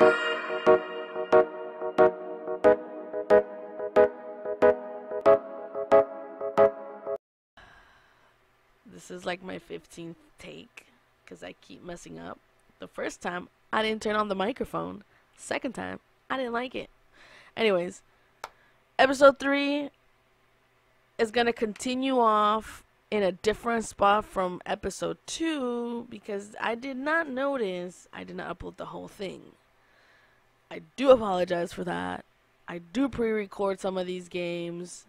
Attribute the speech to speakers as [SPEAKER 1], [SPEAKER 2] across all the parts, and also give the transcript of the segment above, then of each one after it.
[SPEAKER 1] This is like my 15th take because I keep messing up. The first time, I didn't turn on the microphone. Second time, I didn't like it. Anyways, episode 3 is going to continue off in a different spot from episode 2 because I did not notice I did not upload the whole thing. I do apologize for that. I do pre record some of these games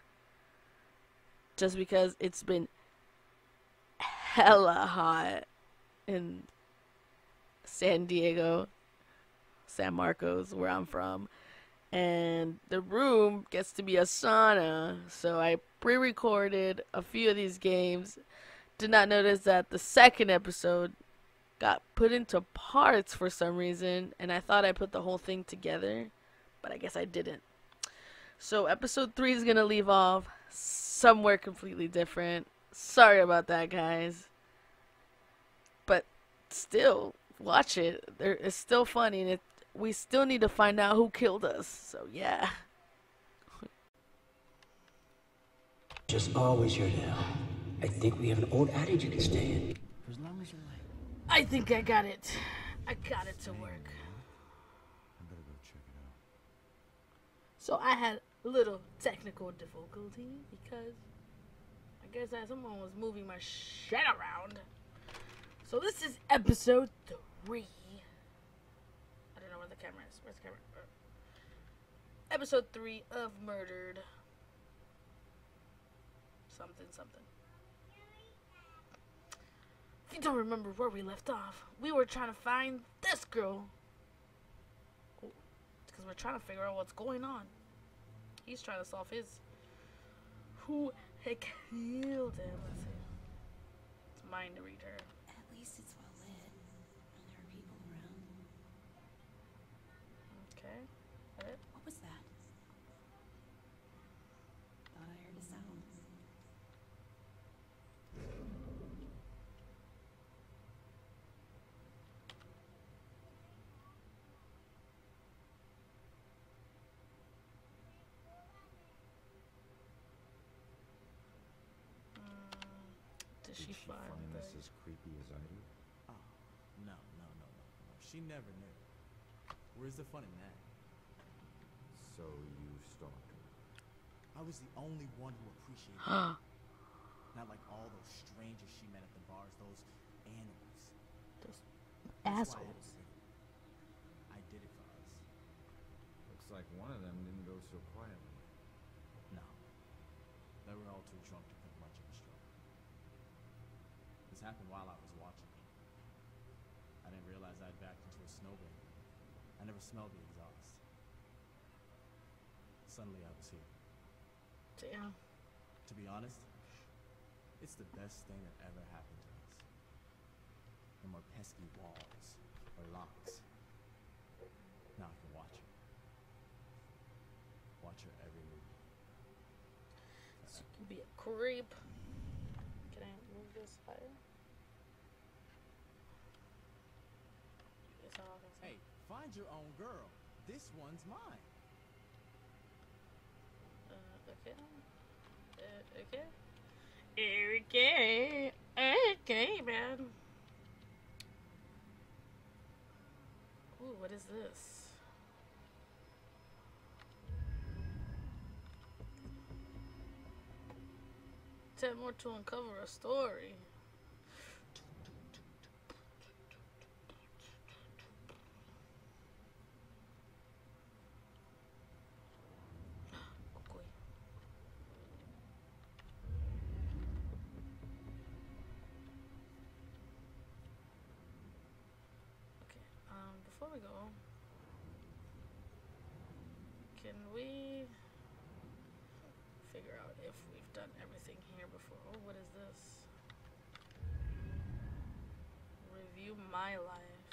[SPEAKER 1] just because it's been hella hot in San Diego, San Marcos, where I'm from. And the room gets to be a sauna. So I pre recorded a few of these games. Did not notice that the second episode got put into parts for some reason. And I thought I put the whole thing together. But I guess I didn't. So episode 3 is going to leave off somewhere completely different. Sorry about that, guys. But still, watch it. It's still funny, and it, we still need to find out who killed us. So yeah.
[SPEAKER 2] Just always here now. I think we have an old adage you can stand. For as long as you like.
[SPEAKER 1] I think I got it. I got it to work.
[SPEAKER 3] I better go check it out.
[SPEAKER 1] So I had a little technical difficulty because I guess that someone was moving my shit around. So this is episode three. I don't know where the camera is. Where's the camera? Uh, Episode three of Murdered. Something, something. You don't remember where we left off, we were trying to find this girl. Because we're trying to figure out what's going on. He's trying to solve his. Who had killed him? Let's see. It's mine to read her.
[SPEAKER 4] At least it's well lit, and there are people around.
[SPEAKER 1] Okay. Got it?
[SPEAKER 4] What was that? Thought I heard a sound.
[SPEAKER 1] Did,
[SPEAKER 3] Did
[SPEAKER 1] she,
[SPEAKER 3] she
[SPEAKER 1] find,
[SPEAKER 3] find this as creepy as I do?
[SPEAKER 5] Oh, no, no, no, no, no. She never knew. Where's the fun in that?
[SPEAKER 3] So you stalked her.
[SPEAKER 5] I was the only one who appreciated her. Not like all those strangers she met at the bars, those animals.
[SPEAKER 1] Those
[SPEAKER 5] That's why I
[SPEAKER 1] assholes.
[SPEAKER 5] I did it for us.
[SPEAKER 3] Looks like one of them didn't go so quietly.
[SPEAKER 5] No. They were all too drunk to think much of a struggle. This happened while I was watching. I didn't realize I'd backed into a snowbank. I never smelled the exhaust. Suddenly I was here.
[SPEAKER 1] Damn.
[SPEAKER 5] To be honest, it's the best thing that ever happened to us. No more pesky walls or locks. Now I can watch her. Watch her every move.
[SPEAKER 1] She can be a creep. Can I move this higher? It's all I can see.
[SPEAKER 5] Hey, find your own girl. This one's mine.
[SPEAKER 1] Uh, okay. Uh, okay. Okay. Okay, man. Ooh, what is this? Ten more to uncover a story. Okay. Okay, um, before we go, can we figure out if we've done everything here before? Oh, what is this? Review my life.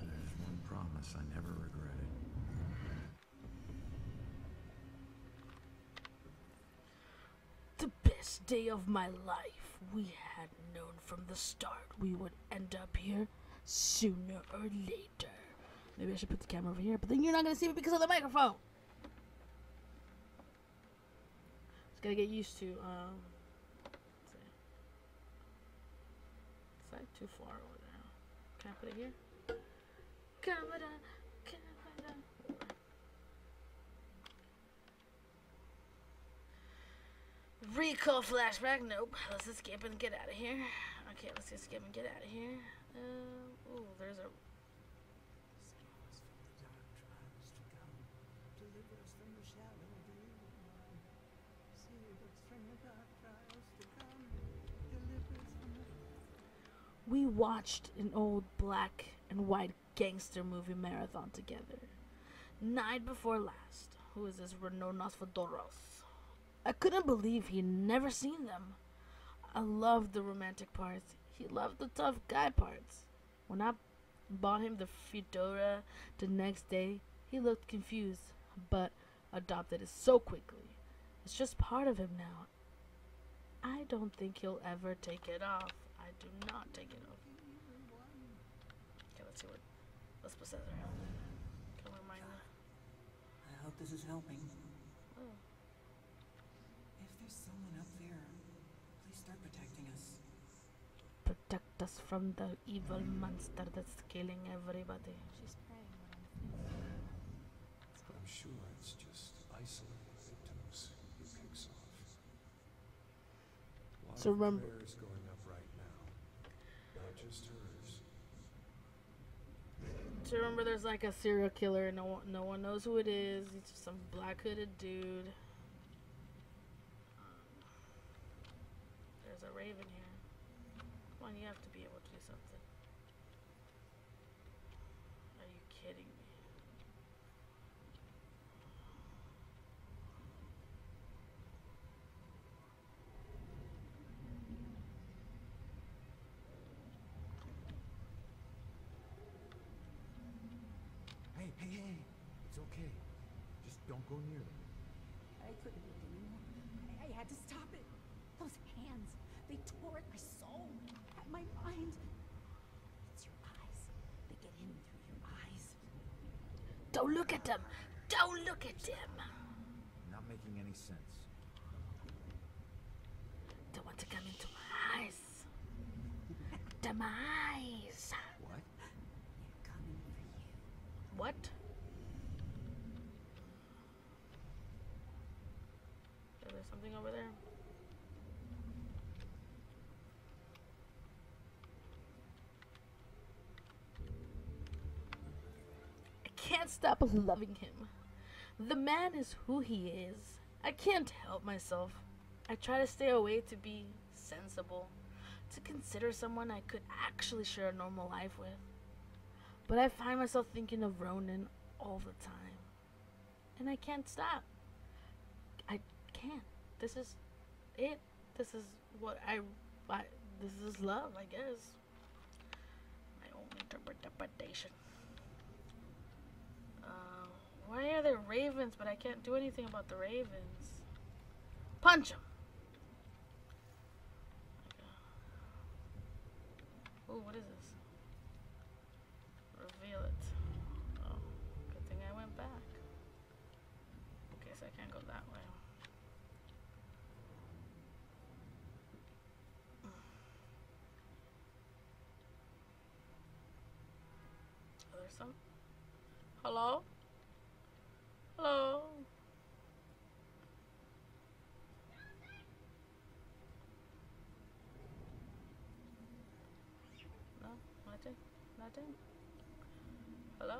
[SPEAKER 3] There's one promise I never regretted.
[SPEAKER 1] The best day of my life. We had known from the start we would end up here sooner or later. Maybe I should put the camera over here, but then you're not gonna see me because of the microphone. Just gotta get used to. Um. It's like too far over there. Can I put it here? Camera. Recall flashback. Nope. Let's escape and get out of here. Okay, let's escape and get out of here. Uh, ooh, there's a we watched an old black and white gangster movie marathon together. Night before last. Who is this Renault Nosferdoros? I couldn't believe he'd never seen them. I loved the romantic parts. He loved the tough guy parts. When I bought him the fedora the next day, he looked confused, but adopted it so quickly. It's just part of him now. I don't think he'll ever take it off. I do not take it off. Okay, let's see what. Let's her. Can we remind her?
[SPEAKER 6] I hope this is helping.
[SPEAKER 1] Oh.
[SPEAKER 6] If there's someone up there, please start protecting us.
[SPEAKER 1] Protect us from the evil monster that's killing everybody.
[SPEAKER 7] She's praying what I'm
[SPEAKER 8] I'm sure it's just isolated victims he picks off. A lot
[SPEAKER 1] So remember-
[SPEAKER 8] prayers going up right now, not just hers.
[SPEAKER 1] So remember, there's like a serial killer. No one, no one knows who it is. He's just some black hooded dude. Um, there's a raven here. Come on, you have to be able to do something. Are you kidding me?
[SPEAKER 3] Hey, hey, hey! It's okay. Just don't go near them.
[SPEAKER 7] I couldn't look anymore. I, I had to stop it. Those hands, they tore at my soul, at my mind. It's your eyes. They get in through your eyes.
[SPEAKER 1] Don't look at them. Don't look at them.
[SPEAKER 3] Not making any sense.
[SPEAKER 1] Don't want to come into my eyes. To my eyes.
[SPEAKER 3] What?
[SPEAKER 7] They're coming for you.
[SPEAKER 1] What? Is there something over there? I can't stop loving him. The man is who he is. I can't help myself. I try to stay away to be sensible, to consider someone I could actually share a normal life with. But I find myself thinking of Ronan all the time. And I can't stop. I can't. This is it. This is what I, I this is love, I guess. My own interpretation. Why are there ravens, but I can't do anything about the ravens? Punch him. Ooh, what is this? Reveal it. Oh, good thing I went back. Okay, so I can't go that way. There's some. Hello? Hello? No, nothing, nothing. Hello.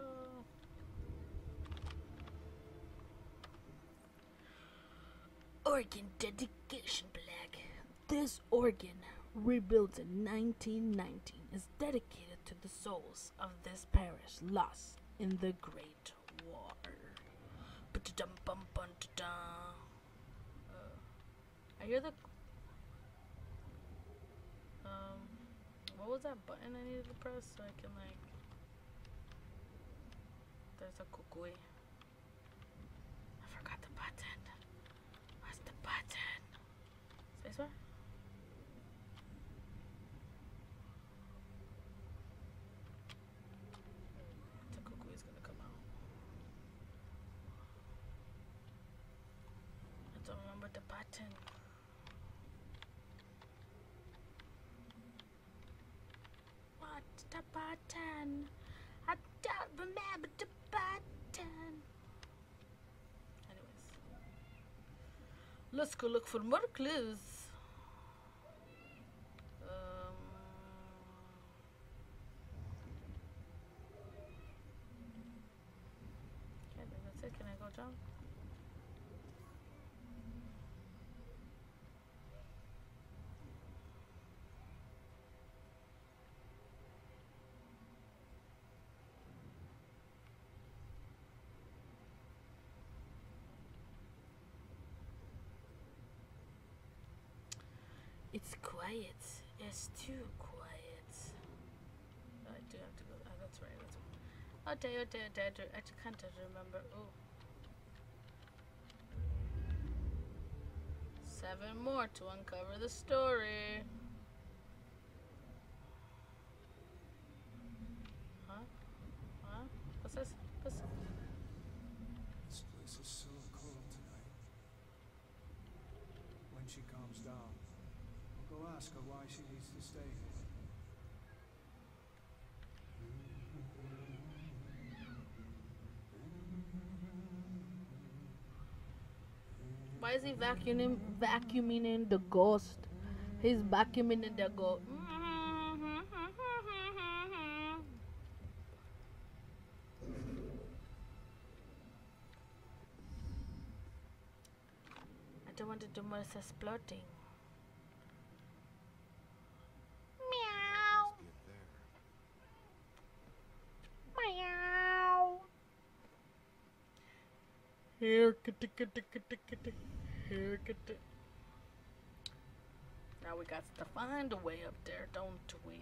[SPEAKER 1] Organ dedication plaque. This organ, rebuilt in 1919, is dedicated to the souls of this parish lost in the Great War. Uh, I hear the. Um, what was that button I needed to press so I can like? There's a kukui. I forgot the button. What's the button? Kukui is button. What's the button? I don't remember the button. Anyways, let's go look for more clues. Um, okay, then that's it. Can I go down? It's quiet. It's too quiet. I do have to go. Oh, that's right. That's right. Oh, day, oh, day, oh, day, oh, I can't remember. Oh. Seven more to uncover the story. Huh? Huh? What's This
[SPEAKER 9] place is so cold tonight. When she calms down, I'll go ask her why she needs to stay here.
[SPEAKER 1] Why is he vacuuming vacuuming in the ghost? He's vacuuming in the ghost. I don't want to do more exploding. Meow. Meow. Here, kitty, kitty, kitty, kitty. Now we got to find a way up there, don't we?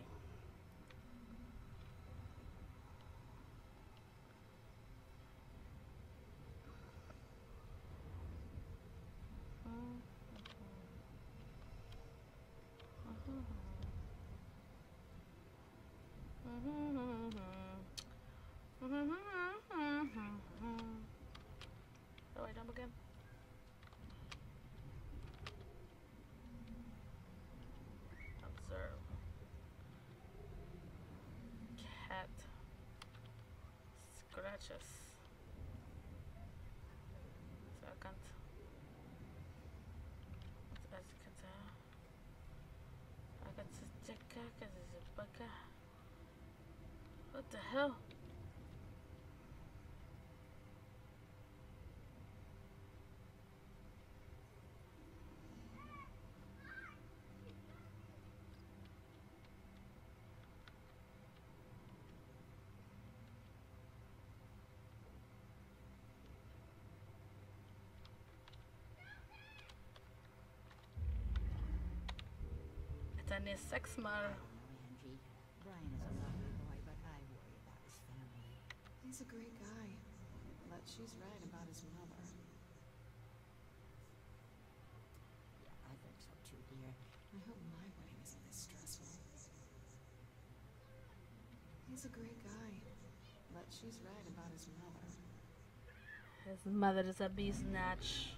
[SPEAKER 1] Oh, I jump again? Observe. Cat. Scratches. Second. As kata. Akan sejaka kata sebaka. What the hell? It's a new sex mar.
[SPEAKER 7] Angie. Brian is a lovely boy, but I worry about his family.
[SPEAKER 6] He's a great guy, but she's right about his mother.
[SPEAKER 7] Yeah, I think so too, dear.
[SPEAKER 6] I hope my wedding isn't this stressful. He's a great guy, but she's right about his mother.
[SPEAKER 1] His mother is a bee snatch.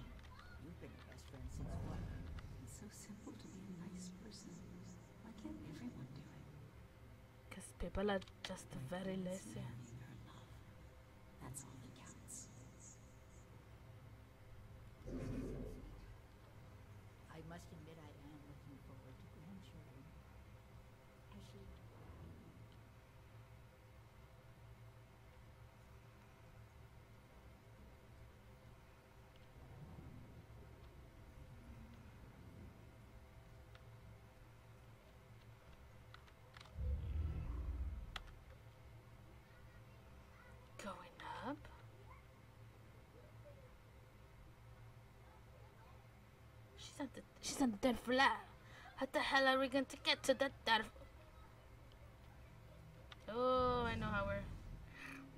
[SPEAKER 7] You've been best friends since what?
[SPEAKER 6] It's so simple to be a nice person. Why can't everyone do it?
[SPEAKER 1] Because people are just very lazy.
[SPEAKER 6] Earning her love. That's all that counts.
[SPEAKER 7] I must admit I am looking forward to grandchildren. Has she?
[SPEAKER 1] Going up. She's on the the third floor. How the hell are we going to get to that third? Oh, I know how we're.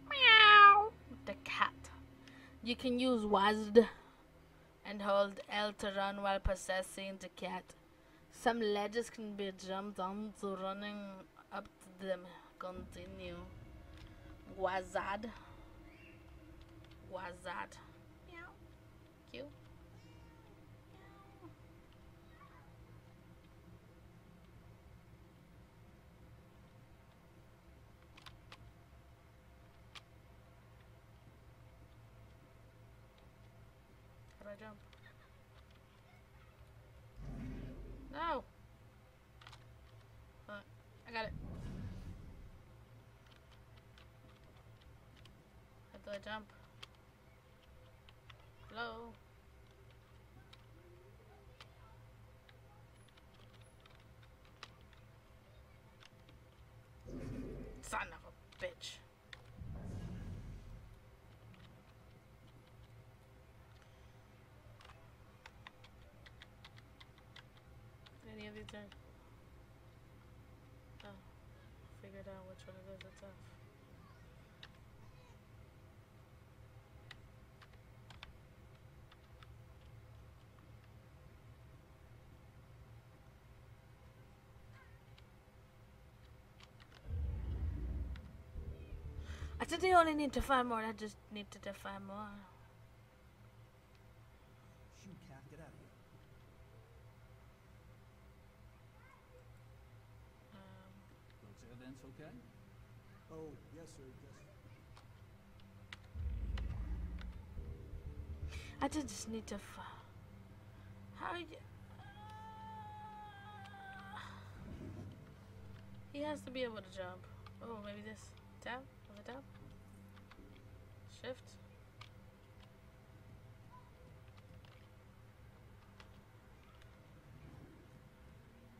[SPEAKER 1] Meow. The cat. You can use WASD and hold L to run while possessing the cat. Some ledges can be jumped on, so running up to them. Continue. Wazad. Wazad. Meow. Cute. Meow. I jump? No! Uh, I got it. How do I jump? Hello? Son of a bitch. Any of. Oh. Figured out which one it is that's off. I think they only need to find more. I just need to find more.
[SPEAKER 10] Shoot, Cat, get out of here.
[SPEAKER 1] Um,
[SPEAKER 10] Looks evidence okay? Oh, yes, sir, yes.
[SPEAKER 1] I just need to. How you. Uh, he has to be able to jump. Oh, maybe this. Tab? The tab? Shift?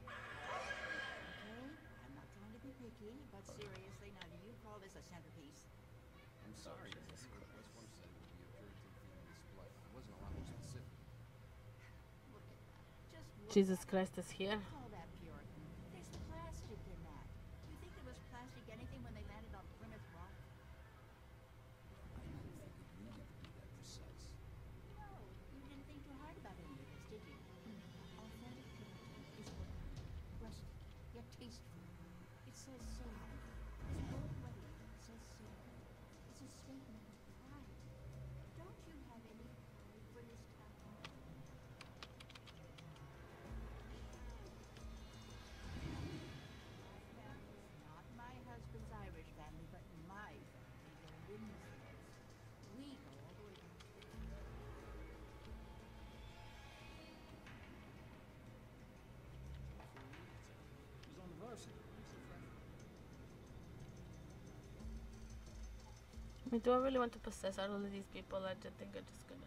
[SPEAKER 7] Okay, I'm not trying to be picky, but seriously, now do you call this a centerpiece?
[SPEAKER 11] I'm sorry.
[SPEAKER 1] Jesus
[SPEAKER 11] That's one said it would be a Puritan themed display. It wasn't a lot more specific.
[SPEAKER 7] Look at that. Just look
[SPEAKER 1] Jesus. Christ is here. Do I really want to possess all of these people? I just think I'm just gonna.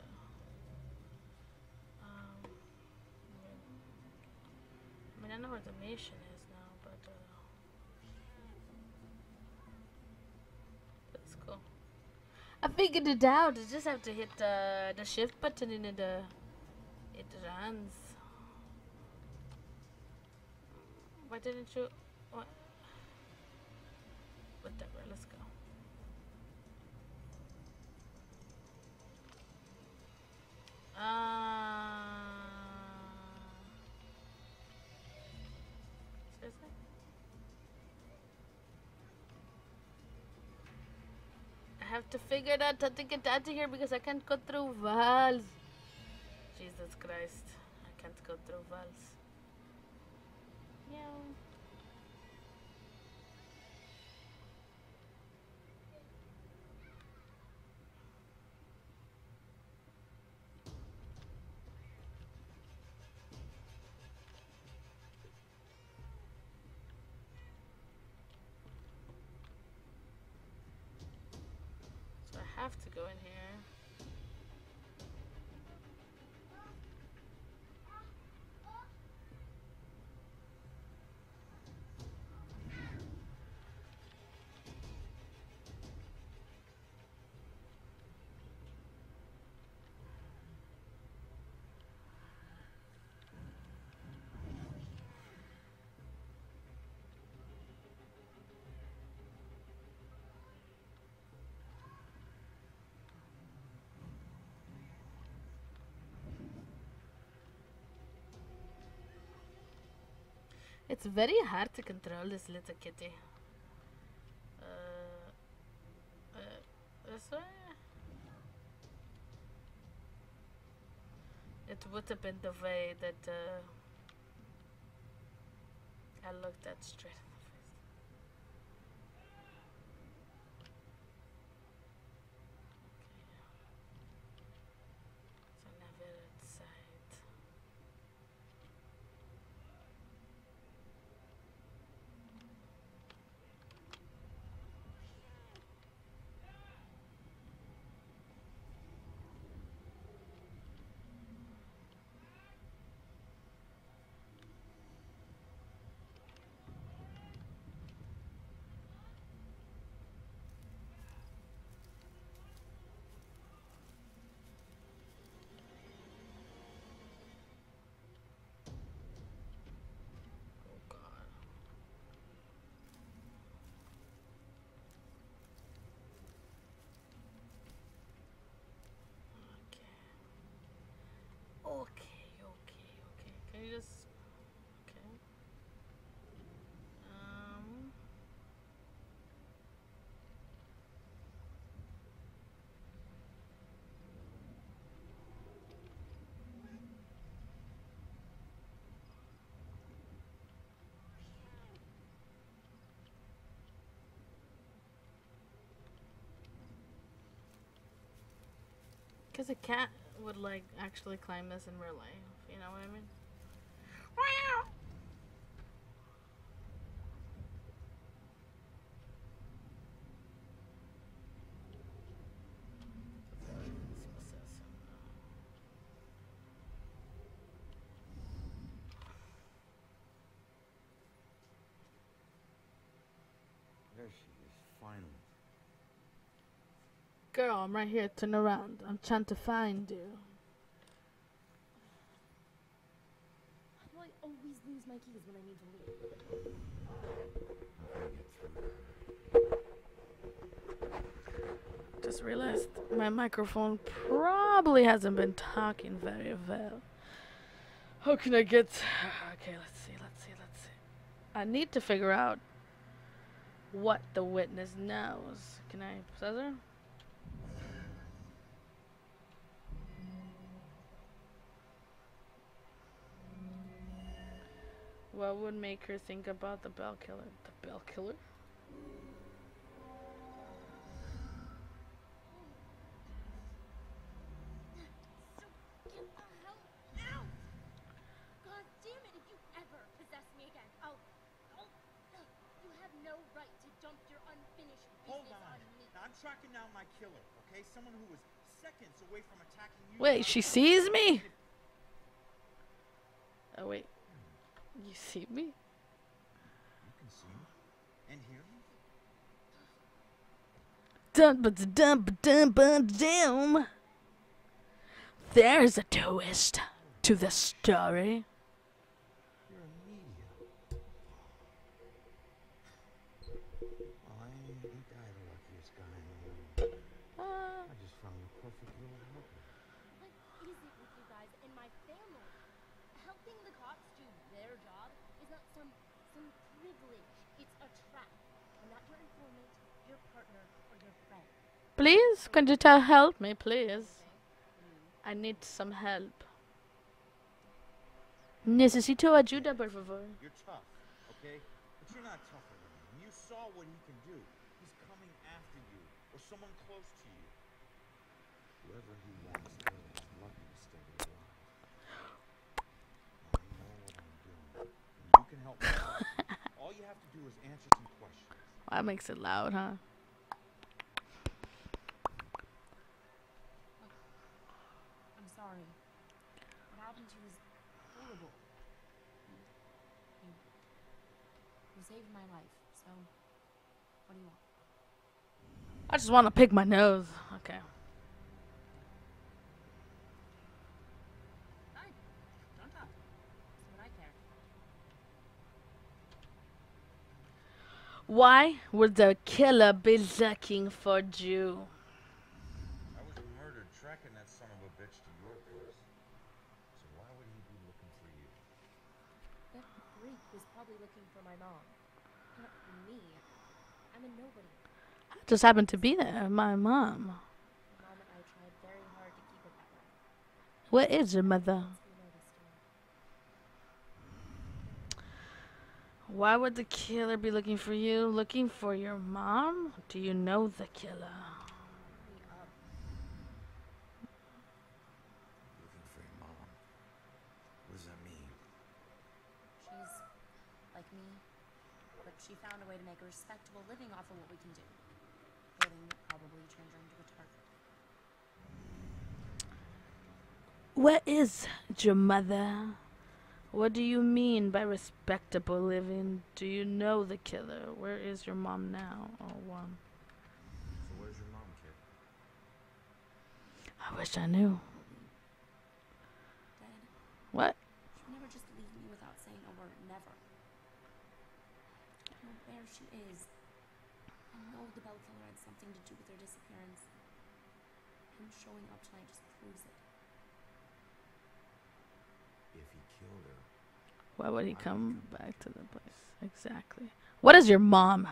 [SPEAKER 1] Um. I mean, I know where the mission is now, but. Uh, that's cool. I figured it out. I just have to hit uh, the shift button and it, uh, it runs. Why didn't you? What? Whatever, let's go. Uh? I have to figure out how to get out of here because I can't go through walls. Jesus Christ. I can't go through walls. Meow. Have to go in here. It's very hard to control this little kitty. Uh, uh, this way? It would have been the way that uh, I looked at straight Okay, okay, okay. Can you just... Okay. Um...
[SPEAKER 12] Because a cat would like actually climb this in real life. You know what I mean?
[SPEAKER 3] There she is, finally.
[SPEAKER 12] I'm right here. Turn around. I'm trying to find you.
[SPEAKER 13] Do I always lose my keys when I need to leave?
[SPEAKER 1] Just realized my microphone probably hasn't been talking very well. How can I get. Okay, let's see, let's see, let's see. I need to figure out what the witness knows. Can I. Cesar? What would make her think about the bell killer? The bell killer?
[SPEAKER 13] So get the hell out! God damn it! If you ever possess me again, I'll, I'll. You have no right to dump your unfinished
[SPEAKER 14] Hold on.
[SPEAKER 13] on me.
[SPEAKER 14] Now, I'm tracking down my killer, okay? Someone who was seconds away from attacking you.
[SPEAKER 1] Wait, she sees me? Oh, wait. You see me?
[SPEAKER 14] You can see me and hear me.
[SPEAKER 1] Dun ba dun ba dun ba dum. There's a twist to the story.
[SPEAKER 3] You're a media. Well, I ain't, ain't I the luckiest guy in the world?
[SPEAKER 1] Uh,
[SPEAKER 3] I just found the perfect little helper.
[SPEAKER 13] What is it with you guys and my family? Helping the cops do their job is not some some privilege. It's a trap. I'm not your informant, your partner, or your friend.
[SPEAKER 1] Please, tell help me, please? I need some help. Necesito ayuda, por favor.
[SPEAKER 14] You're tough, okay? But you're not tougher than him. You saw what he can do. He's coming after you, or someone close to you.
[SPEAKER 3] Whoever he wants is lucky to stay alive. I know what I'm doing.
[SPEAKER 14] You can help me. All you have to do is answer some questions.
[SPEAKER 1] That makes it loud, huh?
[SPEAKER 13] I'm sorry. What happened to you was horrible. You, you, you saved my life, so what do you want?
[SPEAKER 1] I just want to pick my nose. Okay.
[SPEAKER 13] Fine. Don't talk. That's what I care.
[SPEAKER 1] Why would the killer be looking for you?
[SPEAKER 3] I was murdered tracking that son of a bitch to your place. So why would he be looking for you?
[SPEAKER 13] That Greek was probably looking for my mom. Not me. I'm a nobody.
[SPEAKER 1] I just happened to be there. My mom.
[SPEAKER 13] My mom and I tried very hard to keep it.
[SPEAKER 1] Where is your mother?
[SPEAKER 13] We noticed her.
[SPEAKER 1] Why would the killer be looking for you? Looking for your mom? Do you know the killer?
[SPEAKER 13] Me up.
[SPEAKER 3] Looking for your mom. What does that mean?
[SPEAKER 13] She's like me, but she found a way to make a respectable living off of what we can do. Living probably turned her into a target.
[SPEAKER 1] Where is your mother? What do you mean by respectable living? Do you know the killer? Where is your mom now? Oh, one.
[SPEAKER 3] So where's your mom, kid?
[SPEAKER 1] I wish I knew.
[SPEAKER 13] Dead.
[SPEAKER 1] What?
[SPEAKER 13] She'd never just leave me without saying a word. Never. I know she is. I know the bell killer had something to do with her disappearance. Him showing up tonight just proves it.
[SPEAKER 3] If he killed her,
[SPEAKER 1] Why would he come back to the place? Exactly. What does your mom
[SPEAKER 13] I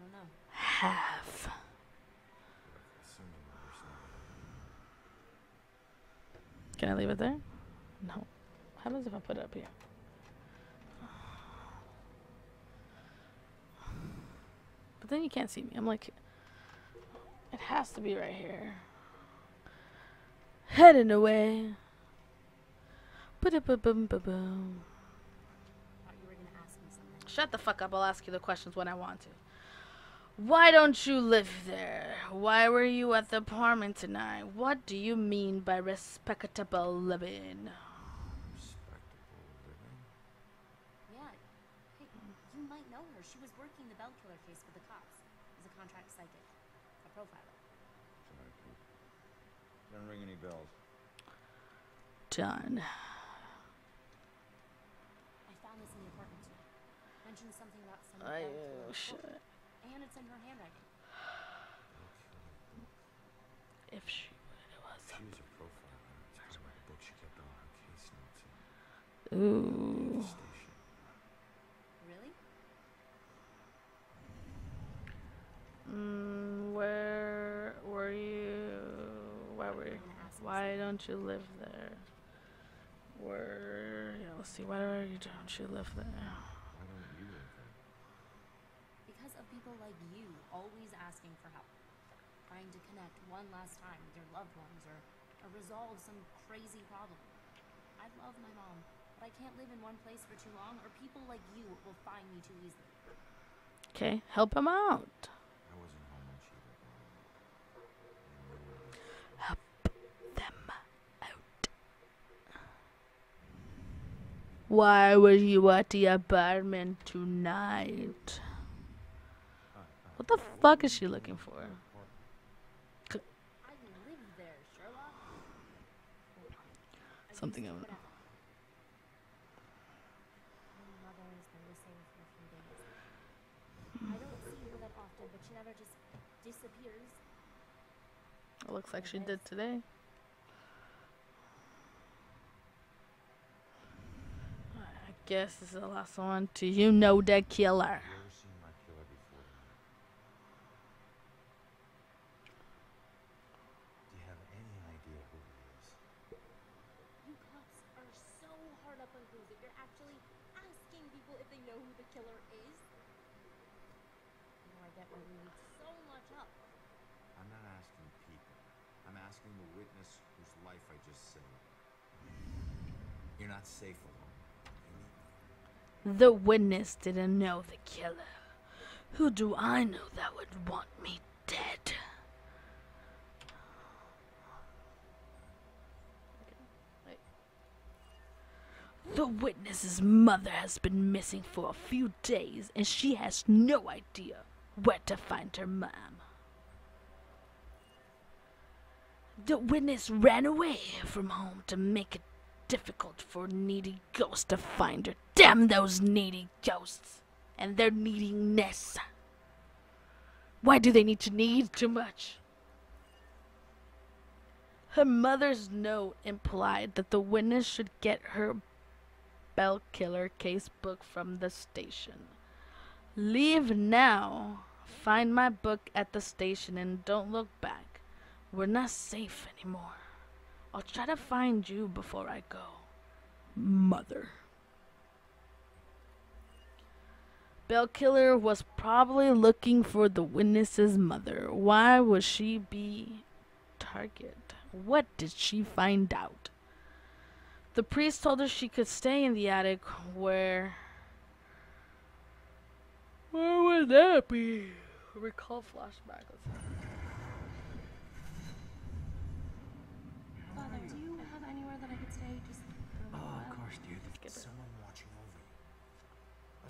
[SPEAKER 13] don't know.
[SPEAKER 1] have?
[SPEAKER 3] assume your mother's not.
[SPEAKER 1] Can I leave it there? No. What happens if I put it up here? But then you can't see me. I'm like, it has to be right here. Heading away. Ba-da-ba-bum-ba-bum.
[SPEAKER 13] Thought you were gonna ask me something.
[SPEAKER 1] Shut the fuck up. I'll ask you the questions when I want to. Why don't you live there? Why were you at the apartment tonight? What do you mean by respectable living?
[SPEAKER 3] Respectable living?
[SPEAKER 13] Yeah. Hey, you might know her. She was working the Bell Killer case with the cops. As a contract psychic. A profiler.
[SPEAKER 3] Sorry, Pete. Don't ring any bells.
[SPEAKER 1] Done.
[SPEAKER 13] I found this in the apartment tonight. Mentioned something about some
[SPEAKER 1] I,
[SPEAKER 13] Bell
[SPEAKER 1] uh, shit.
[SPEAKER 13] And it's in her handwriting.
[SPEAKER 1] If she it was.
[SPEAKER 3] She was a profiler. It's part of the book she kept all her case notes in.
[SPEAKER 1] Ooh.
[SPEAKER 3] Station.
[SPEAKER 13] Really?
[SPEAKER 1] Mm, where were you? Why were you?
[SPEAKER 13] gonna ask me
[SPEAKER 1] Why don't you live there? Where? Yeah, let's see. Why don't you don't you live there?
[SPEAKER 3] Why don't you live there?
[SPEAKER 13] Because of people like you always asking for help. Trying to connect one last time with your loved ones or, or resolve some crazy problem. I love my mom, but I can't live in one place for too long or people like you will find me too easily.
[SPEAKER 1] Okay, help him out.
[SPEAKER 3] I wasn't home when she lived there. And no one was.
[SPEAKER 1] Help them out. Why were you at the apartment tonight? What the fuck is she looking for? Something of-
[SPEAKER 13] whatever. My mother has been missing for a few days. I don't see her that often, but she never just disappears.
[SPEAKER 1] It looks like she did today. I guess this is the last one. Do you know the killer?
[SPEAKER 3] Have you ever seen my killer before tonight? Do you have any idea who he is?
[SPEAKER 13] You cops are so hard up on clues that you're actually asking people if they know who the killer is. You know, I get why we need so much up.
[SPEAKER 3] I'm not asking people. I'm asking the witness whose life I just saved. You're not safe alone. You need me.
[SPEAKER 1] The witness didn't know the killer. Who do I know that would want me dead? The witness's mother has been missing for a few days and she has no idea where to find her mom. The witness ran away from home to make it difficult for needy ghosts to find her. Damn those needy ghosts and their neediness. Why do they need to need too much? Her mother's note implied that the witness should get her Bell Killer case book from the station. Leave now. Find my book at the station and don't look back. We're not safe anymore. I'll try to find you before I go. Mother. Bell Killer was probably looking for the witness's mother. Why would she be target? What did she find out? The priest told her she could stay in the attic where Where would that be? Recall flashback.
[SPEAKER 13] Father, do you have anywhere that I could stay just for a
[SPEAKER 3] Oh,
[SPEAKER 13] little
[SPEAKER 3] of
[SPEAKER 13] while?
[SPEAKER 3] course, dear.
[SPEAKER 1] Skip
[SPEAKER 3] There's
[SPEAKER 1] it.
[SPEAKER 3] someone watching over you.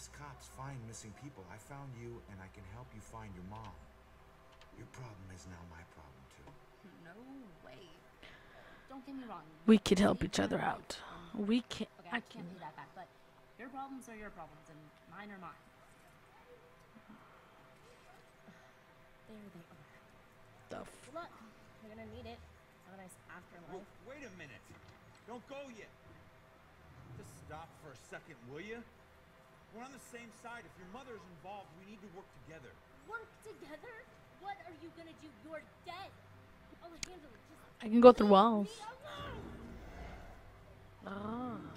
[SPEAKER 3] Us cops find missing people. I found you, and I can help you find your mom. Your problem is now my problem, too.
[SPEAKER 13] No way. Don't get me wrong.
[SPEAKER 1] We could help each other
[SPEAKER 13] um,
[SPEAKER 1] out. We can
[SPEAKER 13] and- Okay,
[SPEAKER 1] I
[SPEAKER 13] I
[SPEAKER 1] can
[SPEAKER 13] can't do that back, but your problems are your problems, and mine are mine. There they are.
[SPEAKER 1] the
[SPEAKER 13] Good luck. You're gonna need it. Have a nice afterlife.
[SPEAKER 14] Wait a minute. Don't go yet. Just stop for a second, will you? We're on the same side. If your mother's involved, we need to work together.
[SPEAKER 13] Work together? What are you gonna do? You're dead. I'll handle it. Just
[SPEAKER 1] I can go through walls.
[SPEAKER 13] me alone.
[SPEAKER 1] Ah.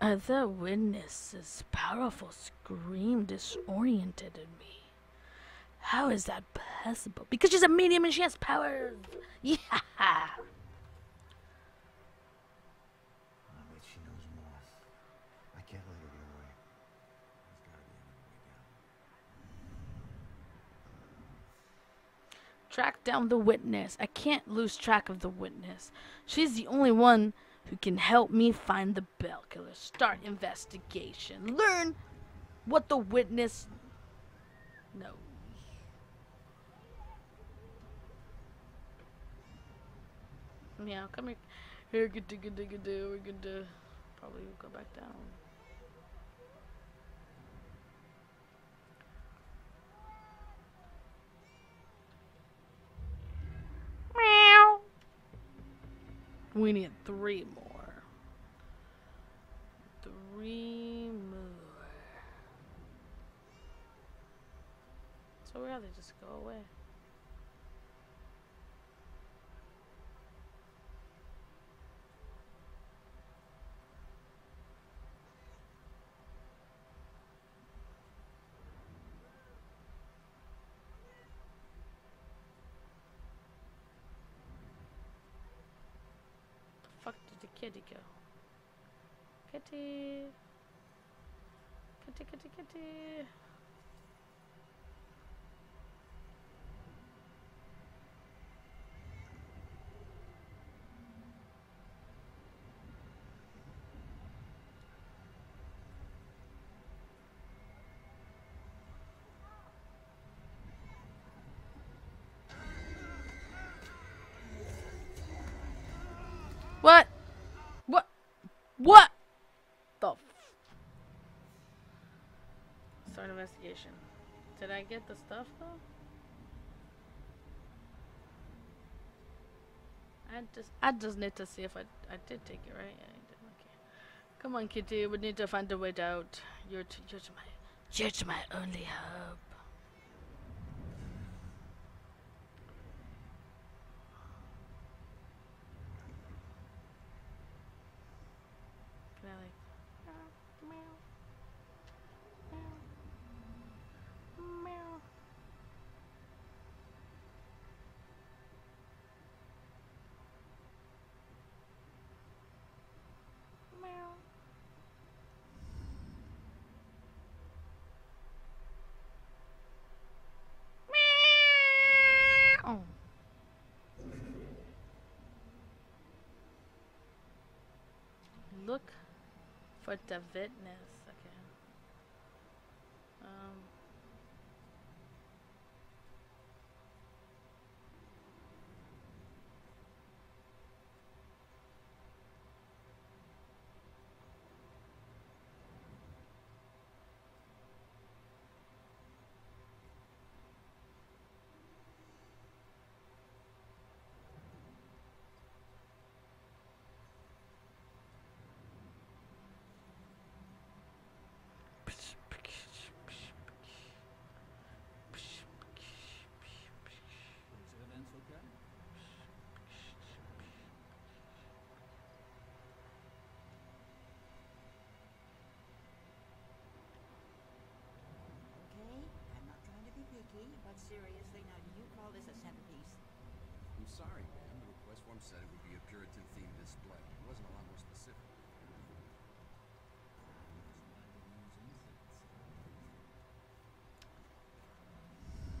[SPEAKER 1] Other witness's powerful scream disoriented me. How is that possible? because she's a medium and she has powers. Yeah.
[SPEAKER 3] I bet she knows more. I can't let her get away. There's gotta be another way down.
[SPEAKER 1] Track down the witness. I can't lose track of the witness. She's the only one who can help me find the bell killer. Start investigation. Learn what the witness knows. Meow, come here. Here, good to good to good to. We're good to probably go back down. We need three more. Three more. So where are they? Just go away. The fuck did the kitty go? Kitty. Kitty, kitty, kitty. What? What? What? The f- Start Did I get the stuff though? I just I just need to see if I I did take it right. Yeah. Okay. Come on, Kitty. We need to find a way out. You're t- you're my you're my only hope. Can I like meow meow meow meow meow meow Look for the witness. Okay. Um.
[SPEAKER 7] Okay, I'm not trying to be picky, but seriously, now do you call this a centerpiece?
[SPEAKER 11] I'm sorry, ma'am. The request form said it would be a Puritan-themed display. It wasn't a lot more specific.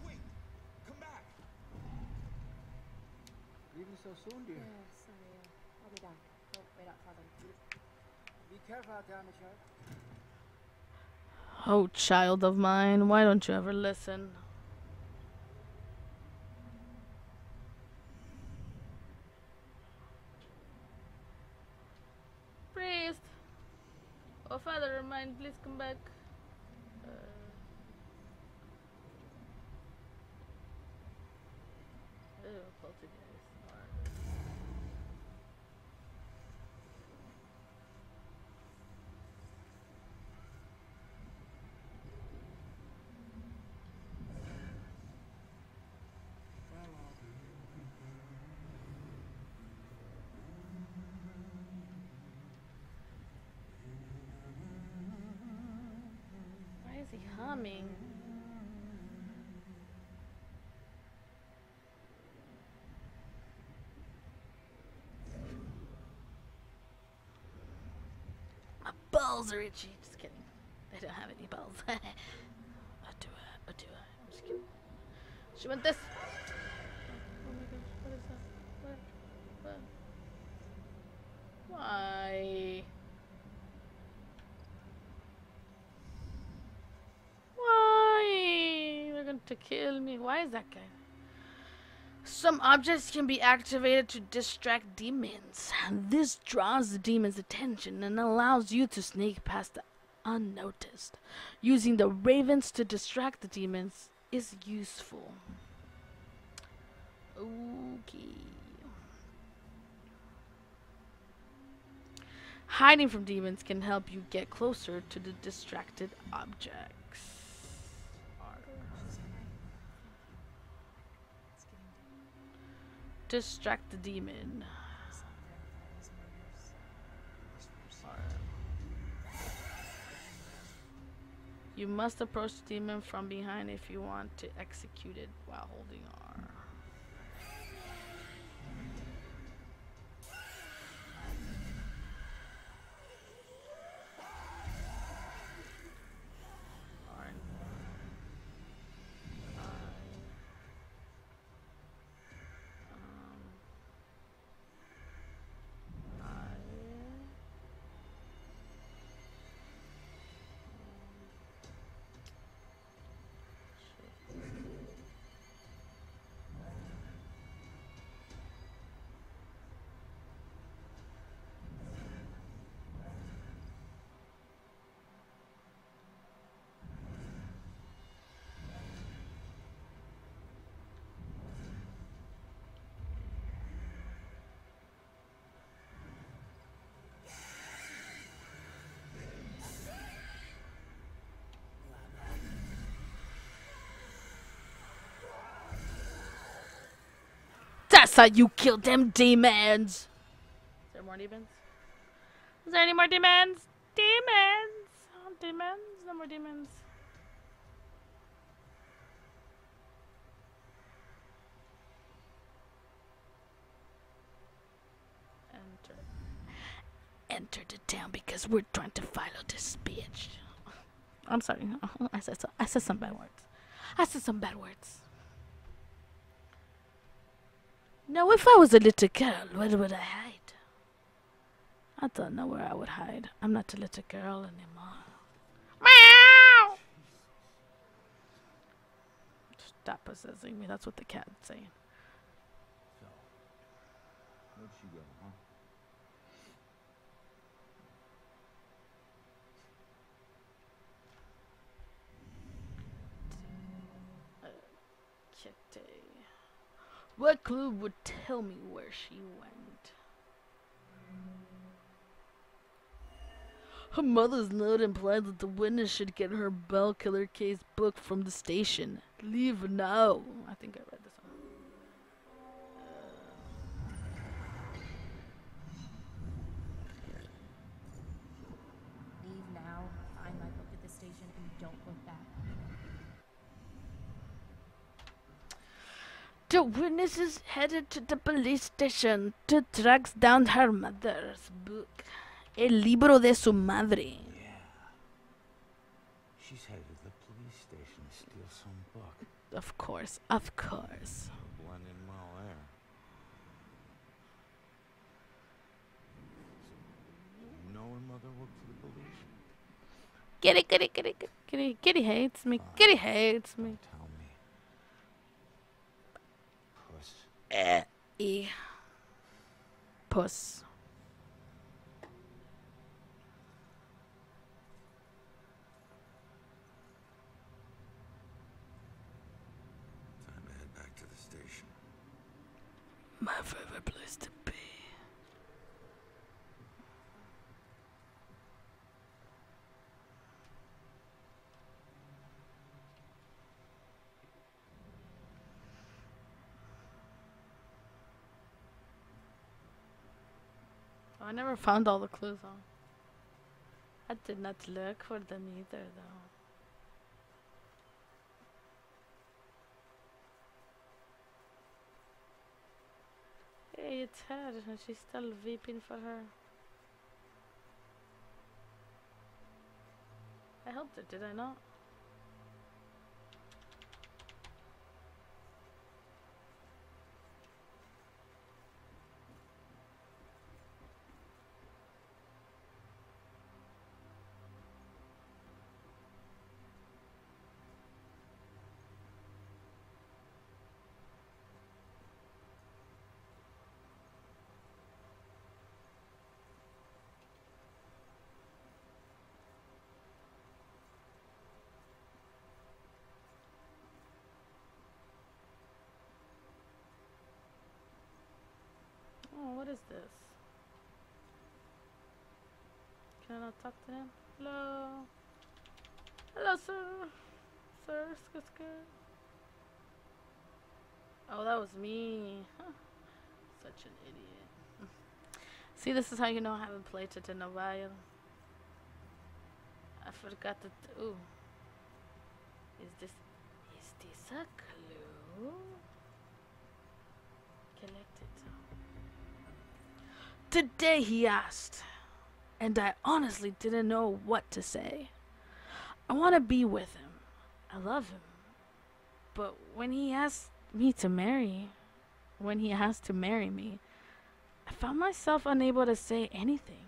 [SPEAKER 3] Wait! Come back!
[SPEAKER 15] Leaving so soon, dear?
[SPEAKER 13] sorry. Uh, I'll be back. Oh, wait up, tell them.
[SPEAKER 15] Be careful out there on.
[SPEAKER 1] Oh, child of mine, why don't you ever listen? Priest! Oh, father of mine, please come back. Uh, ew, poltergeist. Alright. Why is he humming? Balls are itchy. Just kidding. I don't have any balls. or do I? Or do I? I'm just kidding. She went this. Oh my gosh, what is that? What? What? Why? Why? They're going to kill me. Why is that guy? Some objects can be activated to distract demons. This draws the demon's attention and allows you to sneak past unnoticed. Using the ravens to distract the demons is useful. Okay. Hiding from demons can help you get closer to the distracted objects. Distract the demon. You must approach the demon from behind if you want to execute it while holding R. That's how you kill them demons. Is there more demons? Is there any more demons? Demons! Oh, demons? No more demons. Enter. Enter the town because we're trying to follow this bitch. I'm sorry. I said so, I said some bad words. I said some bad words. Now, if I was a little girl, where would I hide? I don't know where I would hide. I'm not a little girl anymore. Meow! Stop possessing me. That's what the cat's saying.
[SPEAKER 3] So, where'd she go, huh?
[SPEAKER 1] Kitty. What clue would tell me where she went? Her mother's note implied that the witness should get her Bell Killer case book from the station. Leave now. I think I read
[SPEAKER 13] The
[SPEAKER 1] witness is headed to the police station to track down her mother's book. El libro de su madre. Yeah.
[SPEAKER 3] She's headed to the police station to steal some book.
[SPEAKER 1] Of course, of course.
[SPEAKER 3] Blend in well there. So, you know her mother worked for the police?
[SPEAKER 1] Kitty, kitty, kitty, kitty, kitty, uh, kitty hates me. Kitty hates me.
[SPEAKER 3] Tell me. Puss.
[SPEAKER 1] Eh. E. Puss.
[SPEAKER 3] Time to head back to the station.
[SPEAKER 1] My favorite place to be. Oh, I never found all the clues on. I did not look for them either, though. Hey, it's her, she's still weeping for her. I helped it, did I not? Oh, what is this? Can I not talk to him? Hello? Hello, sir. Sir, skit, skit. Oh, that was me. Huh. Such an idiot. See, this is how you know I haven't played it in a while. I forgot that. Ooh. Is this. Is this a clue? Collect. Today he asked, and I honestly didn't know what to say. I want to be with him. I love him. But when he asked me to marry, when he asked to marry me, I found myself unable to say anything.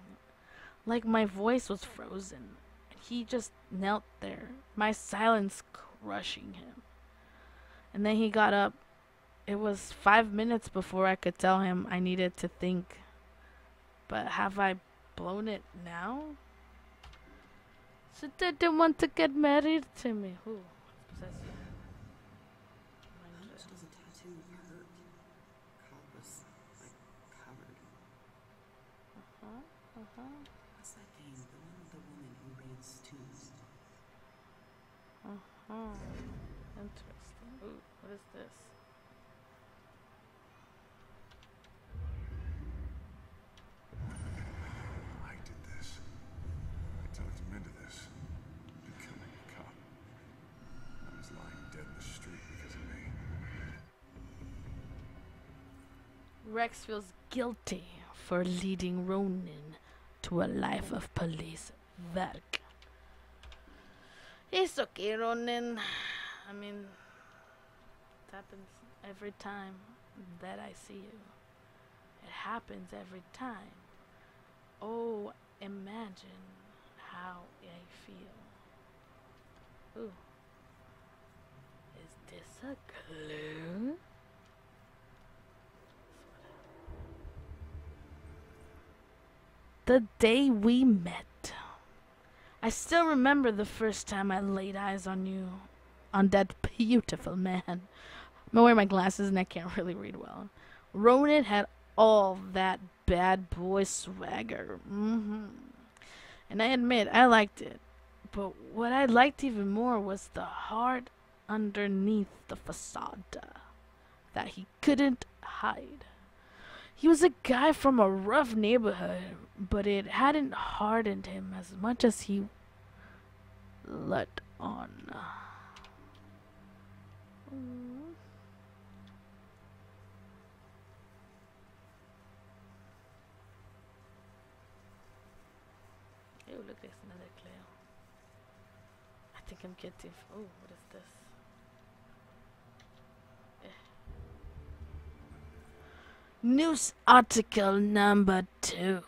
[SPEAKER 1] Like my voice was frozen, and he just knelt there, my silence crushing him. And then he got up. It was five minutes before I could tell him I needed to think. But have I blown it now? So they didn't want to get married to me. Who? Possess uh-huh, uh-huh you. Mind
[SPEAKER 4] How much does a tattoo hurt? Cobb was like covered.
[SPEAKER 1] Uh-huh. Uh-huh.
[SPEAKER 4] What's that game? The one with the woman who reads tombs.
[SPEAKER 1] Uh-huh. Interesting. Ooh, what is this?
[SPEAKER 16] I did this. I talked him into this. Becoming a cop. I was lying dead in the street because of me.
[SPEAKER 1] Rex feels guilty for leading Ronan to a life of police work. It's okay, Ronan. I mean, it happens every time that I see you. It happens every time. Oh, imagine how I feel. Ooh. Is this a clue? The day we met. I still remember the first time I laid eyes on you. On that beautiful man. I'm wearing my glasses and I can't really read well. Ronan had all that bad boy swagger. hmm And I admit, I liked it. But what I liked even more was the heart underneath the facade that he couldn't hide. He was a guy from a rough neighborhood, but it hadn't hardened him as much as he let on. Ew, look, there's another clue. I think I'm getting. Oh, what is this? News article number two.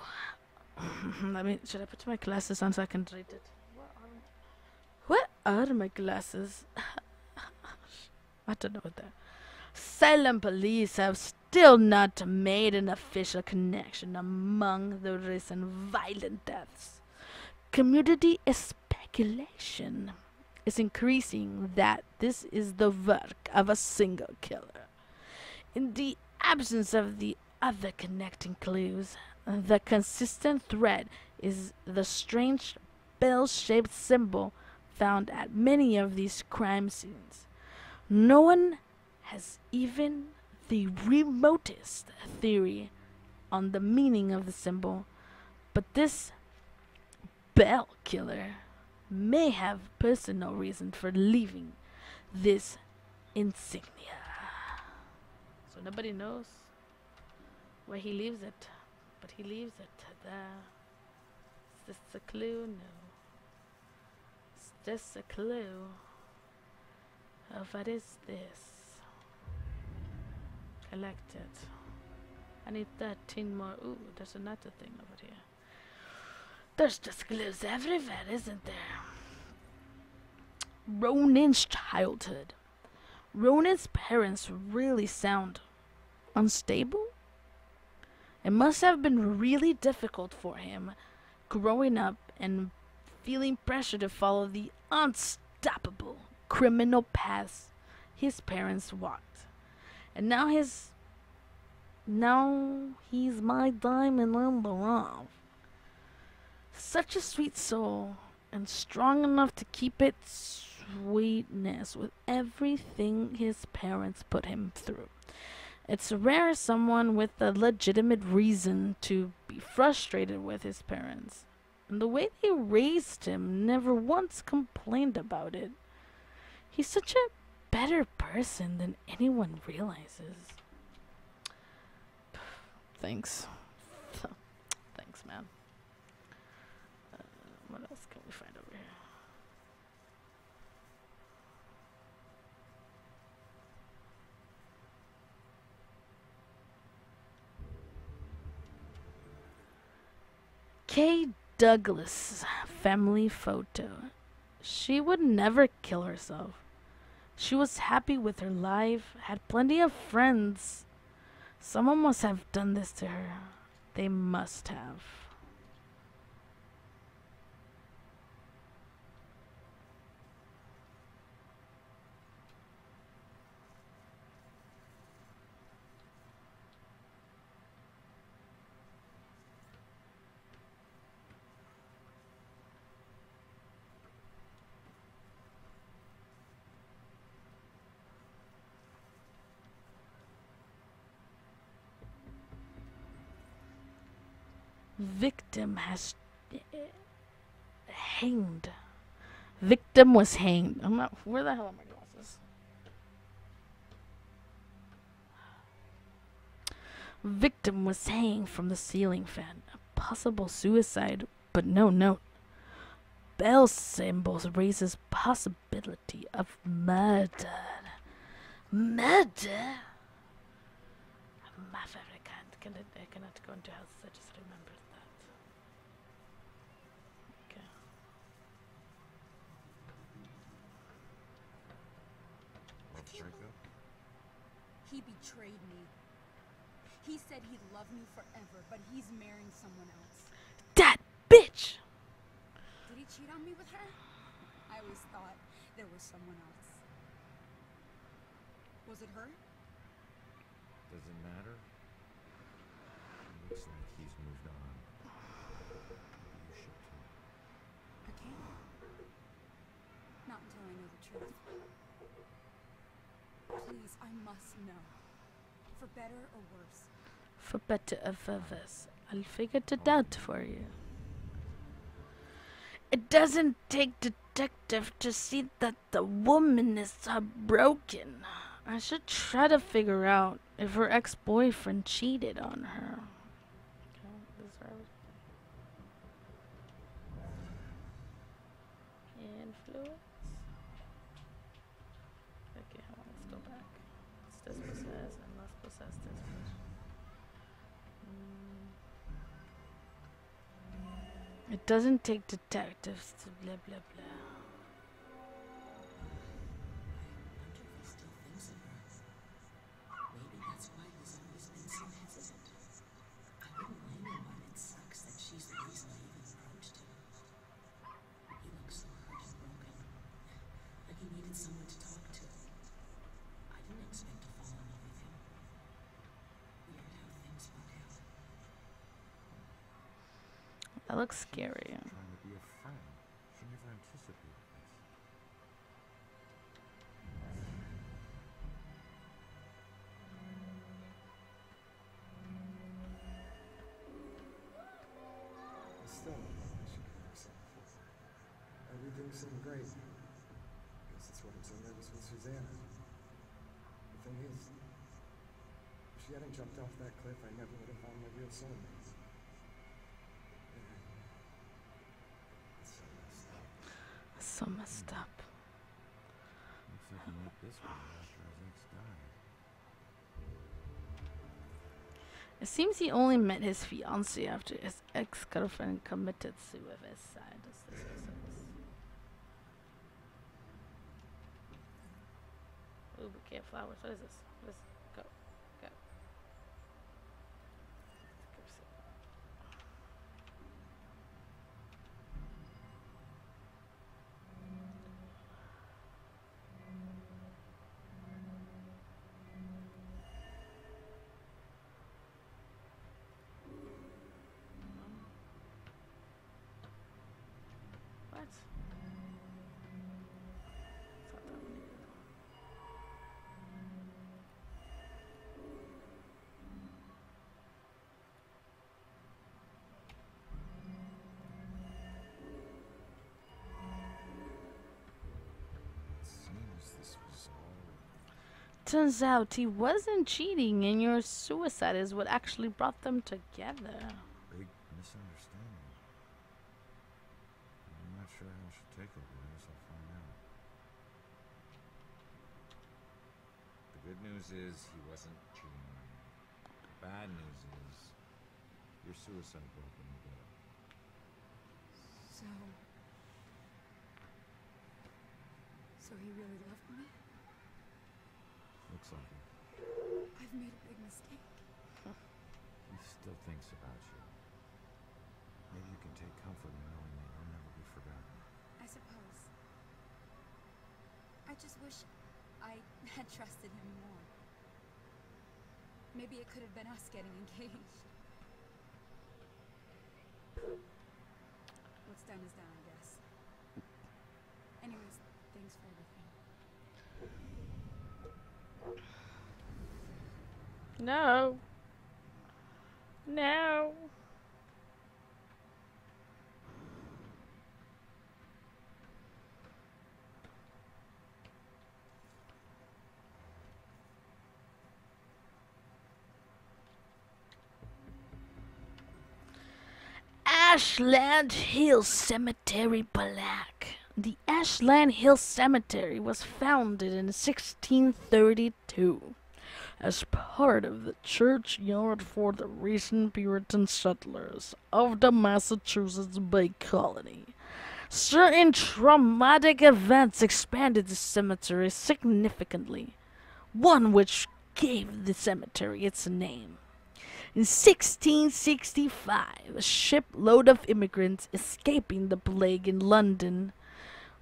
[SPEAKER 1] Let me. Should I put my glasses on so I can read it? Where are my glasses? I don't know what that. Salem police have still not made an official connection among the recent violent deaths. Community speculation is increasing that this is the work of a single killer. In the absence of the other connecting clues, the consistent thread is the strange bell shaped symbol found at many of these crime scenes. No one has even the remotest theory on the meaning of the symbol, but this bell killer may have personal reason for leaving this insignia. So nobody knows where he leaves it, but he leaves it there. Is this a clue? No. Is this a clue? Uh, what is this? Collect it. I need 13 more. Ooh, there's another thing over here. There's just clues everywhere, isn't there? Ronan's childhood. Ronan's parents really sound unstable. It must have been really difficult for him growing up and feeling pressure to follow the unstoppable criminal paths his parents walked. And now his now he's my diamond in the rough. Such a sweet soul and strong enough to keep its sweetness with everything his parents put him through. It's rare someone with a legitimate reason to be frustrated with his parents. And the way they raised him never once complained about it. He's such a better person than anyone realizes. Thanks man. Uh, what else can we find over here? Kay Douglas family photo. She would never kill herself. She was happy with her life, had plenty of friends. Someone must have done this to her. They must have. Victim has uh, hanged. Victim was hanged. I'm not. Where the hell are my glasses? Victim was hanged from the ceiling fan. A possible suicide, but no note. Bell symbols raises possibility of murder. Murder? Cannot, I cannot go into houses. I just remembered that. Okay.
[SPEAKER 6] He betrayed me. He said he'd love me forever, but he's marrying someone else.
[SPEAKER 1] That bitch!
[SPEAKER 6] Did he cheat on me with her? I always thought there was someone else. Was it her?
[SPEAKER 3] Does it matter? It looks like he's moved on. You should too.
[SPEAKER 6] I can't. Not until I know the truth. Please, I must know. For better or worse.
[SPEAKER 1] For better or for ah. worse, I'll figure it oh. out for you. It doesn't take detective to see that the woman is broken. I should try to figure out if her ex-boyfriend cheated on her. It doesn't take detectives to blah blah blah.
[SPEAKER 17] Have said before. Everything seemed great. Guess that's what I'm so nervous with Susanna. The thing is, if she hadn't jumped off that cliff, I never would have found my real soulmate. Yeah. It's messed up.
[SPEAKER 3] This.
[SPEAKER 1] It seems he only met his fiancée after his ex-girlfriend committed suicide. This- this- this- this. Ooh, bouquet of flowers. What is this? What is Go. Turns out he wasn't cheating, and your suicide is what actually brought them together.
[SPEAKER 3] big misunderstanding. I'm not sure how I should take it, but I guess I'll find out. The good news is he wasn't cheating on you. The bad news is your suicide broke him together.
[SPEAKER 6] So. So he really loved me?
[SPEAKER 3] Looks like it.
[SPEAKER 6] I've made a big mistake.
[SPEAKER 3] He still thinks about you. Maybe you can take comfort in knowing that you'll never be forgotten.
[SPEAKER 6] I suppose. I just wish I had trusted him more. Maybe it could have been us getting engaged. What's done is done, I guess. Anyways, thanks for everything.
[SPEAKER 1] No. No. Ashland Hill Cemetery Black. The Ashland Hill Cemetery was founded in 1632 as part of the churchyard for the recent Puritan settlers of the Massachusetts Bay Colony. Certain traumatic events expanded the cemetery significantly, one which gave the cemetery its name. In 1665, a shipload of immigrants escaping the plague in London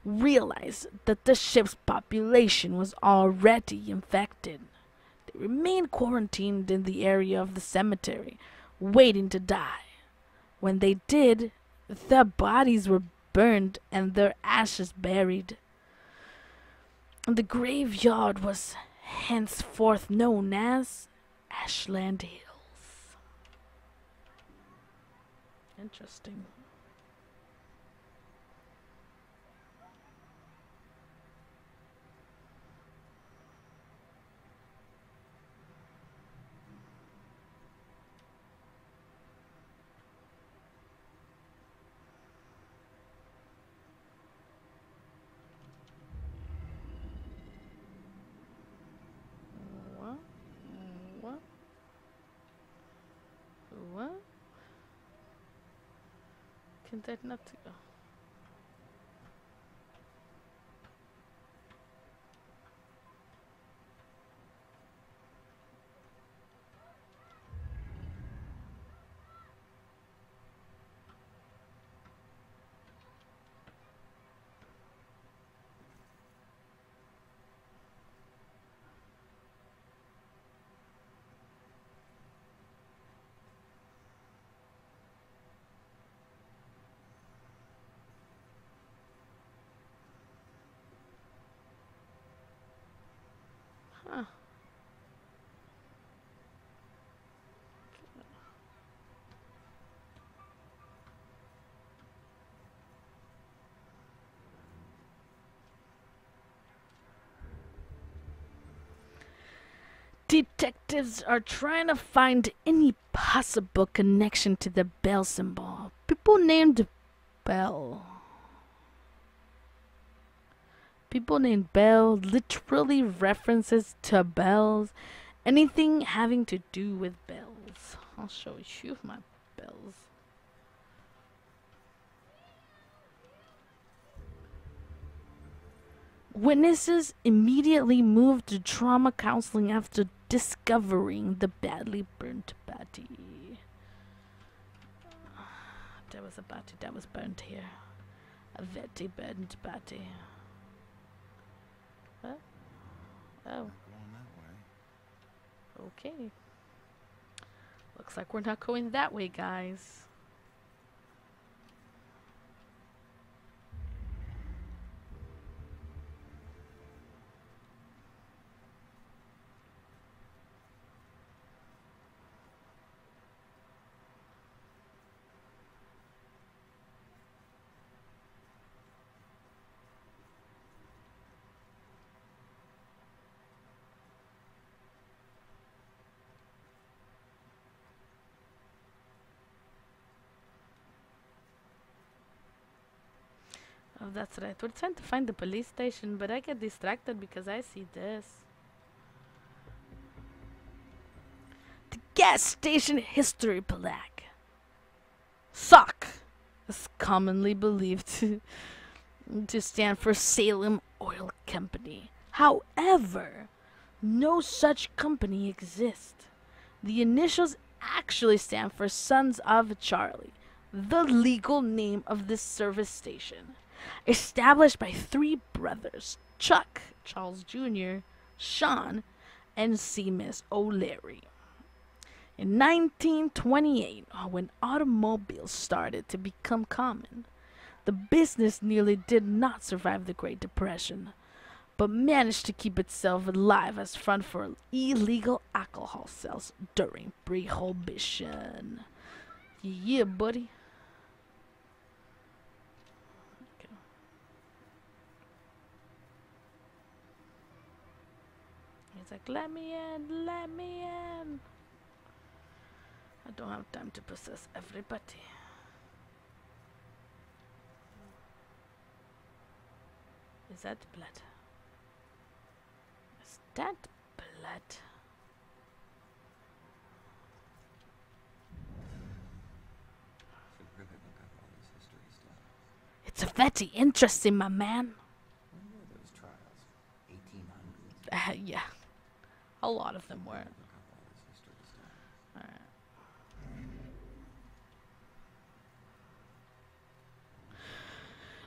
[SPEAKER 1] realized that the ship's population was already infected. Remained quarantined in the area of the cemetery, waiting to die. When they did, their bodies were burned and their ashes buried. And the graveyard was henceforth known as Ashland Hills. Interesting. Internet Detectives are trying to find any possible connection to the bell symbol. People named Bell. People named Bell, literally references to bells. Anything having to do with bells. I'll show you my bells. Witnesses immediately moved to trauma counseling after discovering the badly burnt body. There was a body that was burnt here. A very burnt body. Oh, okay. Looks like we're not going that way, guys. That's right. We're trying to find the police station, but I get distracted because I see this. The gas station history plaque. SOC is commonly believed to, to stand for Salem Oil Company. However, no such company exists. The initials actually stand for Sons of Charlie, the legal name of this service station established by three brothers Chuck, Charles Jr., Sean, and Seamus O'Leary. In 1928, uh, when automobiles started to become common, the business nearly did not survive the Great Depression, but managed to keep itself alive as front for illegal alcohol sales during Prohibition. Yeah, buddy. He's like, let me in, let me in. I don't have time to possess everybody. Is that blood? Is that blood?
[SPEAKER 17] Should really look up all this history stuff.
[SPEAKER 1] It's very interesting, my man.
[SPEAKER 17] When were those trials? 1800s?
[SPEAKER 1] Uh, yeah. A lot of them were.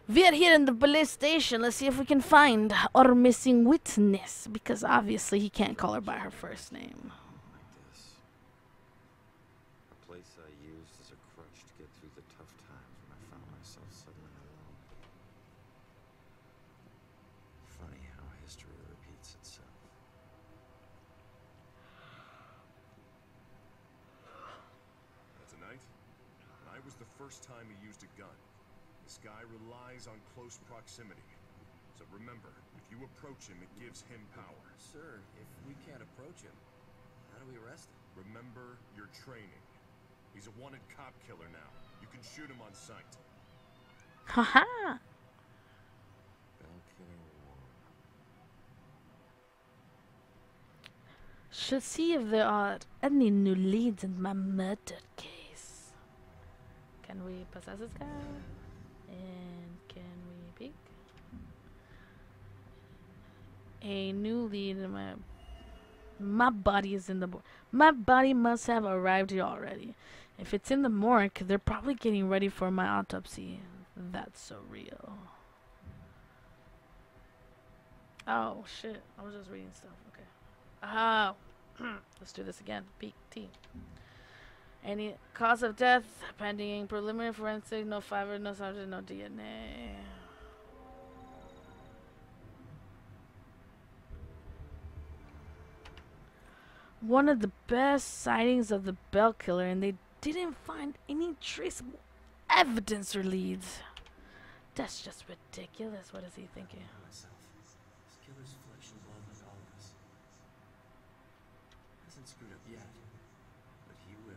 [SPEAKER 1] We're here in the police station. Let's see if we can find our missing witness. Because obviously he can't call her by her first name.
[SPEAKER 3] Like this. A place I used as a crutch to get through the tough times when I found myself suddenly alone. Funny how history repeats itself.
[SPEAKER 16] Tonight? Tonight was the first time he used a gun. This guy relies on close proximity. So remember, if you approach him, it gives him power.
[SPEAKER 2] Sir, if we can't approach him, how do we arrest him?
[SPEAKER 16] Remember your training. He's a wanted cop killer now. You can shoot him on sight.
[SPEAKER 1] Haha!
[SPEAKER 3] Bell Killer War.
[SPEAKER 1] Should see if there are any new leads in my murder case. Can we possess this guy? And can we peek? A new lead in my my body is in the. My body must have arrived here already. If it's in the morgue, they're probably getting ready for my autopsy. That's so real. Oh shit! I was just reading stuff. Okay. Oh, let's do this again. Peak T. Any cause of death pending preliminary forensic, no fiber, no subject, no DNA. One of the best sightings of the Bell Killer, and they didn't find any traceable evidence or leads. That's just ridiculous. What is he thinking?
[SPEAKER 2] Myself. This killer's flesh and blood like all of us. Hasn't screwed up yet, but he will.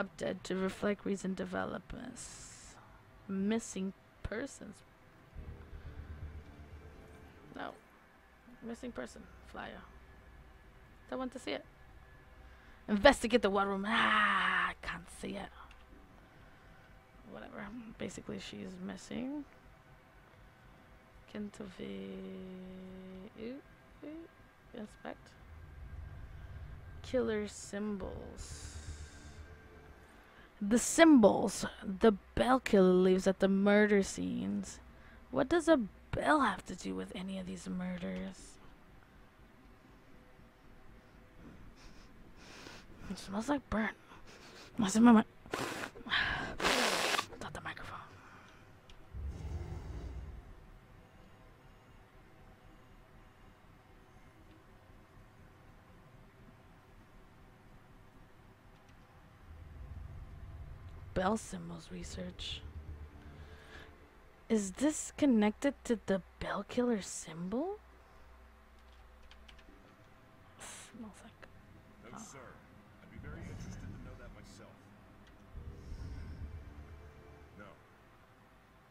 [SPEAKER 1] Update to reflect recent developments. Missing persons. No. Missing person flyer. I want to see it. Investigate the war room. Ah, I can't see it. Whatever. Basically, she's missing. Kentovi. Inspect. Killer symbols. The symbols the bell killer leaves at the murder scenes. What does a bell have to do with any of these murders? It smells like burnt. What's in my Not the microphone. Bell symbols research. Is this connected to the bell killer symbol? Smells like
[SPEAKER 16] No, sir. I'd be very interested to know that myself. No.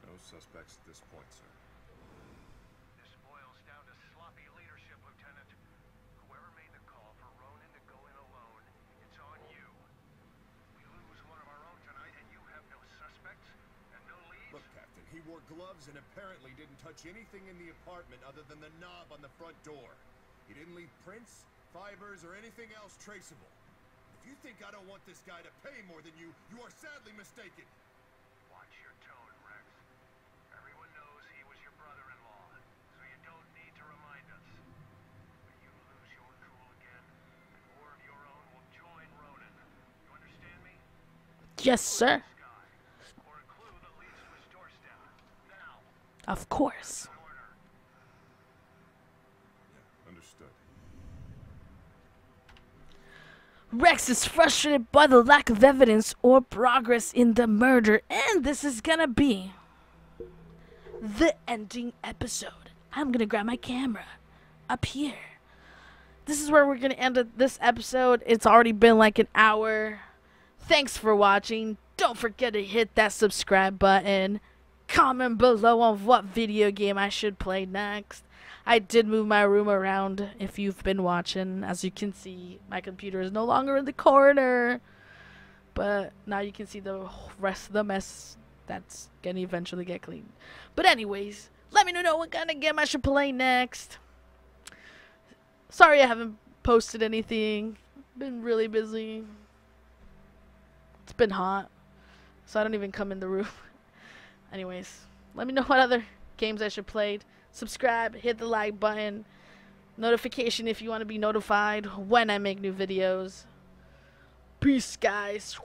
[SPEAKER 16] No suspects at this point, sir.
[SPEAKER 18] This boils down to sloppy leadership, Lieutenant. Whoever made the call for Ronan to go in alone, it's on you. We lose one of our own tonight, and you have no suspects and no leads?
[SPEAKER 16] Look, Captain, he wore gloves and apparently didn't touch anything in the apartment other than the knob on the front door. He didn't leave prints, fibers, or anything else traceable. If you think I don't want this guy to pay more than you, you are sadly mistaken.
[SPEAKER 18] Watch your tone, Rex. Everyone knows he was your brother-in-law, so you don't need to remind us. But you lose your cool again, and more of your own will join Ronan. You understand me?
[SPEAKER 1] Yes, sir.
[SPEAKER 18] Or a clue that leads to his doorstep. Now.
[SPEAKER 1] Of course.
[SPEAKER 16] Understood.
[SPEAKER 1] Rex is frustrated by the lack of evidence or progress in the murder, and this is gonna be the ending episode. I'm gonna grab my camera up here. This is where we're gonna end this episode. It's already been like an hour. Thanks for watching. Don't forget to hit that subscribe button. Comment below on what video game I should play next. I did move my room around if you've been watching. As you can see, my computer is no longer in the corner. But now you can see the rest of the mess that's gonna eventually get cleaned. But anyways, let me know what kind of game I should play next. Sorry I haven't posted anything. Been really busy. It's been hot. So I don't even come in the room. Anyways, let me know what other games I should play. Subscribe, hit the like button, notification if you want to be notified when I make new videos. Peace, guys.